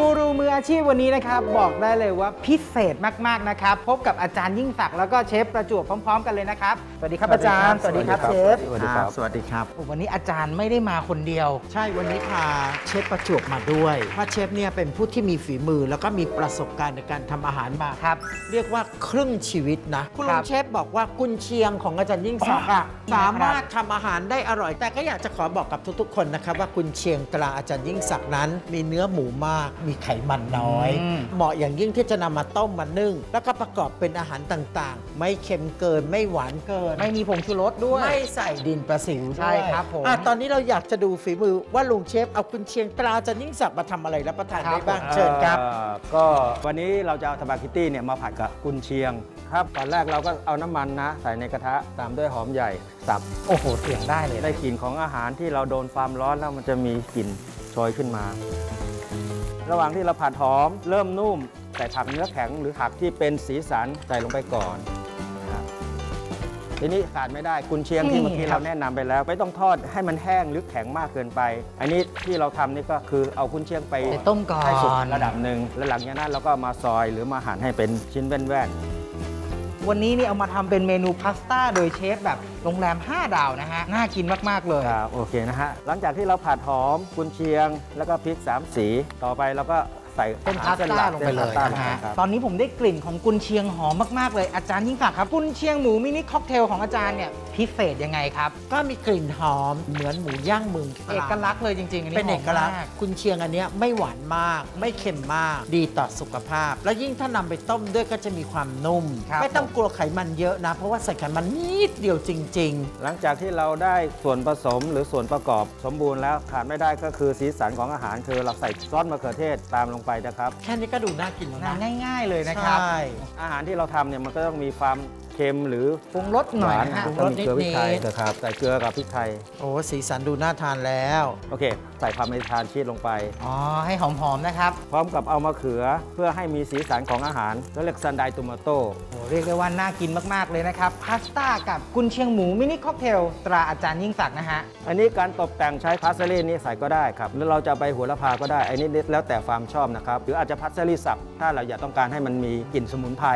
กูรูมืออาชีพวันนี้นะครับ บอกได้เลยว่าพิเศษมากๆนะครับ พบกับอาจารย์ยิ่งศักดิ์แล้วก็เชฟประจวบพร้อมๆ กันเลยนะครับ สวัสดีครับอาจารย์ สวัสดีครับเชฟสวัสดีครับอ่าสวัสดีครับโอ้วันนี้อาจารย์ไม่ได้มาคนเดียว ใช่ วันนี้พาเชฟประจวบมาด้วย เพราะเชฟเนี่ยเป็นผู้ที่มีฝีมือแล้วก็มีประสบการณ์ในการทำอาหารมาครับ เรียกว่าครึ่งชีวิตนะ คุณลุครังบเชฟบอกว่ากุนเชียงของอาจารย์ยิ่งศักดิ์อะอ๋อสามารถทำอาหารได้อร่อย แต่ก็อยากจะขอบอกกับทุกๆ คนนะครับว่ากุนเชียงตราอาจารย์ยิ่งศักดิ์นั้น มีเนื้อหมูมากมีไขมันน้อยอืมเหมาะอย่างยิ่งที่จะนำมาต้มมานึ่ง แล้วก็ประกอบเป็นอาหารต่างๆ ไม่เค็มเกินไม่หวานเกิน ไม่มีผงชูรสด้วย ไม่ใส่ดินประสิวด้วยใช่ครับผมอะตอนนี้เราอยากจะดูฝีมือว่าลุงเชฟเอากุนเชียงตราอาจารย์ยิ่งศักดิ์มาทำอะไรรับประทานครับได้บ้างผมเชิญครับเอ่อก็วันนี้เราจะเอาทาบากิตี้เนี่ยมาผัดกับกุนเชียงครับตอนแรกเราก็เอาน้ำมันนะ ใส่ในกระทะตามด้วยหอมใหญ่สับโอ้โหเสียงได้เลยได้กลิ่นของอาหารที่เราโดนความร้อนแล้วมันจะมีกลิ่นโชยขึ้นมา ระหว่างที่เราผัดหอม เริ่มนุ่มใส่ผักเนื้อแข็งหรือผักที่เป็นสีสันใส่ลงไปก่อนนะครับทีนี้ขาดไม่ได้กุนเชียงที่เมื่อกี้เราแนะนำไปแล้ว ไม่ต้องทอดให้มันแห้งหรือแข็งมากเกินไป อันนี้ที่เราทำนี่ก็คือเอากุนเชียงไปไปต้มก่อให้สุกนระดับหนึ่งแล้วหลังจากนั้นเราก็มาซอยหรือมาหั่นให้เป็นชิ้นแว่น วันนี้นี่เอามาทำเป็นเมนูพาสต้าโดยเชฟแบบโรงแรม 5 ดาวนะฮะ น่ากินมาก ๆ เลยครับโอเคนะฮะ หลังจากที่เราผัดหอมกุนเชียง แล้วก็พริก 3 สี ต่อไปเราก็ ใส่เป็นพาสต้าลงไปเลยเส้นนะฮะครับตอนนี้ผมได้กลิ่นของกุนเชียงหอมมากๆเลยอาจารย์ยิ่งศักดิ์ครับกุนเชียงหมูมินิค็อกเทลของอาจารย์เนี่ยพิเศษยังไงครับก็มีกลิ่นหอมเหมือนหมูย่างเมืองตรังเอกลักษณ์เลยจริงๆอันนี้เป็นเอกลักษณ์หมมากกุนเชียงอันเนี้ยไม่หวานมาก ไม่เค็มมาก ดีต่อสุขภาพ แล้วยิ่งถ้านำไปต้มด้วยก็จะมีความนุ่มครับไม่ต้องกลัวไขมันเยอะนะ เพราะว่าใส่ไขมันนิดเดียวจริงหลังจากที่เราได้ส่วนผสมหรือส่วนประกอบสมบูรณ์แล้วขาดไม่ได้ก็คือสีสันของอาหารคือเราใส่ซอสมะเขือเทศตามลงไปนะครับๆแค่นี้ก็ดูน่ากินแล้วนะ ง่าย ๆ เลยนะครับใช่อาหารที่เราทำเนี่ยมันก็ต้องมีความ เค็มหรือปรุงรสหน่อยนะฮะปรุงต้องมีเกลือพริกไทยรสนิดๆนะครับใส่เกลือกับพริกไทยโอ้สีสันดูน่าทานแล้ว โอเค ใส่พาเมซานชีสลงไป อ๋อ ให้หอม ๆ นะครับพร้อมกับเอามะเขือเพื่อให้มีสีสันของอาหารแล้วเรียกซันไดตูมาโต้โอ้เรียกได้ว่าน่ากินมาก ๆ เลยนะครับ พาสต้ากับกุนเชียงหมูมินิค็อกเทล ตราอาจารย์ยิ่งศักดิ์นะฮะ อันนี้การตกแต่งใช้พาสเซรีนี่ใส่ก็ได้ครับแล้วเราจะเอาไปโหระพาก็ได้ อันนี้แล้วแต่ความชอบนะครับหรืออาจจะพาสเซรีสับถ้าเราอยากต้องการให้มันมีกลิ่นสมุนไพร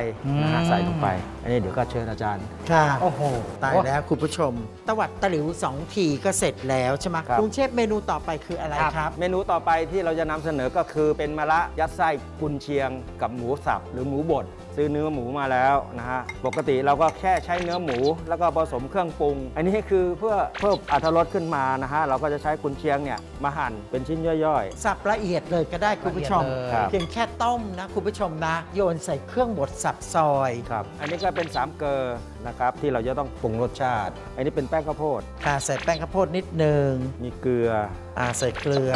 นะฮะอืม ใส่ลงไป อันนี้เดี๋ยวก็เชิญอาจารย์ ค่ะ โอ้โห ตายแล้วคุณผู้ชม ตวัดตะหลิวสองทีก็เสร็จแล้วใช่ไหมครับ ลุงเชฟเมนูต่อไปคืออะไรครับครับ เมนูต่อไปที่เราจะนำเสนอก็คือเป็นมะระยัดไส้กุนเชียงกับหมูสับหรือหมูบดซื้อเนื้อหมูมาแล้วนะฮะปกติเราก็แค่ใช้เนื้อหมู แล้วก็ผสมเครื่องปรุง อันนี้คือเพื่อเพิ่มอรรถรสขึ้นมานะฮะเราก็จะใช้กุนเชียงเนี่ยมาหั่นเป็นชิ้นย่อยสับละเอียดเลยก็ได้คุณผู้ชมละเอียดเลยครับเพียงแค่ต้มนะคุณผู้ชมนะโยนใส่เครื่องบดสับซอยๆครับอันนี้ก็เป็นสามเกลอนะครับที่เราจะต้องปรุงรสชาติ อันนี้เป็นแป้งข้าวโพดค่ะใส่แป้งข้าวโพดนิดนึงมีเกลืออ่าใส่เกลือ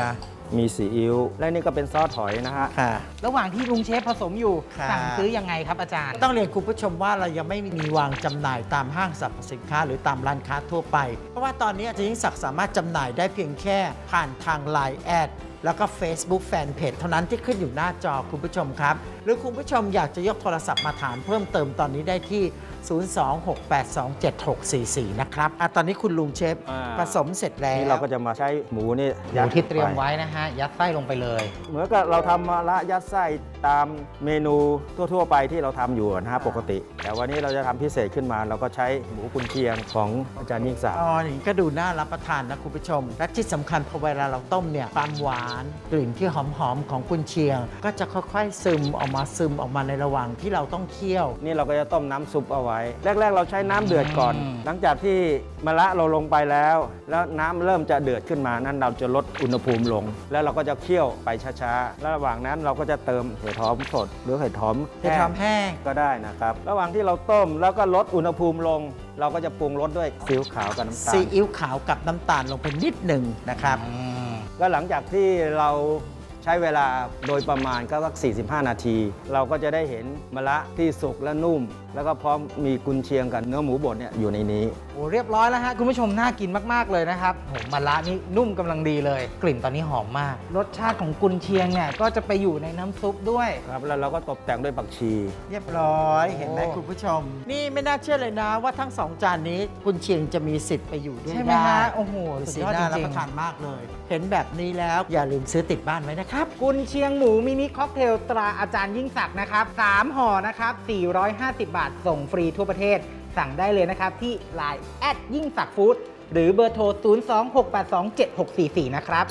มีซีอิ๊วและนี่ก็เป็นซอสหอยนะฮะ ค่ะ ระหว่างที่ลุงเชฟผสมอยู่ครับสั่งซื้อยังไงครับอาจารย์ ต้องเรียนคุณผู้ชมว่าเรายังไม่มีวางจำหน่ายตามห้างสรรพสินค้าหรือตามร้านค้าทั่วไป เพราะว่าตอนนี้อาจารย์ยิ่งศักดิ์สามารถจำหน่ายได้เพียงแค่ผ่านทาง Line แอดแล้วก็ Facebook Fanpage เท่านั้นที่ขึ้นอยู่หน้าจอคุณผู้ชมครับ หรือคุณผู้ชมอยากจะยกโทรศัพท์มาถามเพิ่มเติมตอนนี้ได้ที่ 026827644 นะครับอะตอนนี้คุณลุงเชฟอ่า ผสมเสร็จแล้วนี่เราก็จะมาใช้หมูนี่หมูที่เตรียมไว้นะฮะ ยัดไส้ลงไปเลย เหมือนกับเราทำมะระยัดไส้ตามเมนูทั่ว ๆ ไปที่เราทำอยู่นะฮะปกติ แต่วันนี้เราจะทำพิเศษขึ้นมา เราก็ใช้หมูกุนเชียงของอาจารย์ยิ่งศักดิ์ อ๋ออย่างนี้ก็ดูน่ารับประทานนะคุณผู้ชม และที่สำคัญพอเวลาเราต้มเนี่ยความหวานกลิ่นที่หอมๆของกุนเชียง ก็จะค่อยๆซึมออกมาซึมออกมาในระหว่างที่เราต้องเคี่ยว นี่เราก็จะต้มน้ำซุปเอาไว้ แรก ๆ เราใช้น้ำเดือดก่อนอืมหลังจากที่มะระเราลงไปแล้ว แล้วน้ำเริ่มจะเดือดขึ้นมา นั้นเราจะลดอุณหภูมิลง แล้วเราก็จะเคี่ยวไปช้าๆแล้วระหว่างนั้นเราก็จะเติมเห็ดหอมสดหรือเห็ดหอมเห็ดหอมแห้งก็ได้นะครับ ระหว่างที่เราต้มแล้วก็ลดอุณหภูมิลง เราก็จะปรุงรสด้วยซีอิ๊วขาวกับน้ำตาซีลอิ๊วขาวกับน้ำตาลลงไปนิดหนึ่งนะครับอืมแล้วหลังจากที่เรา ใช้เวลาโดยประมาณก็สัก 45 นาที เราก็จะได้เห็นมะระที่สุกและนุ่ม แล้วก็พร้อมมีกุนเชียงกับเนื้อหมูบดเนี่ยอยู่ในนี้ โอ้เรียบร้อยแล้วฮะคุณผู้ชมน่ากินมากๆเลยนะครับโหมะระนี่นุ่มกำลังดีเลย กลิ่นตอนนี้หอมมาก รสชาติของกุนเชียงเนี่ยก็จะไปอยู่ในน้ำซุปด้วย ครับแล้วเราก็ตกแต่งด้วยผักชี เรียบร้อย เห็นไหมโอ้คุณผู้ชม นี่ไม่น่าเชื่อเลยนะว่าทั้งสองจานนี้คุณเชียงจะมีสิทธิ์ไปอยู่ด้วยใช่ไหมฮะด้โอ้โหดูสุสีดยอดหน้าจรับริปงระทานมากเลยเห็นแบบนี้แล้วอย่าลืมซื้อติดบ้านไว้นะครับๆกุนเชียงหมูมินิค็อกเทลตราอาจารย์ยิ่งศักดิ์นะครับ3ห่อนะครับ450 บาทส่งฟรีทั่วประเทศ สั่งได้เลยนะครับ ที่ Line แอดยิ่งสักฟู้ดหรือเบอร์โทร 026827644 นะครับ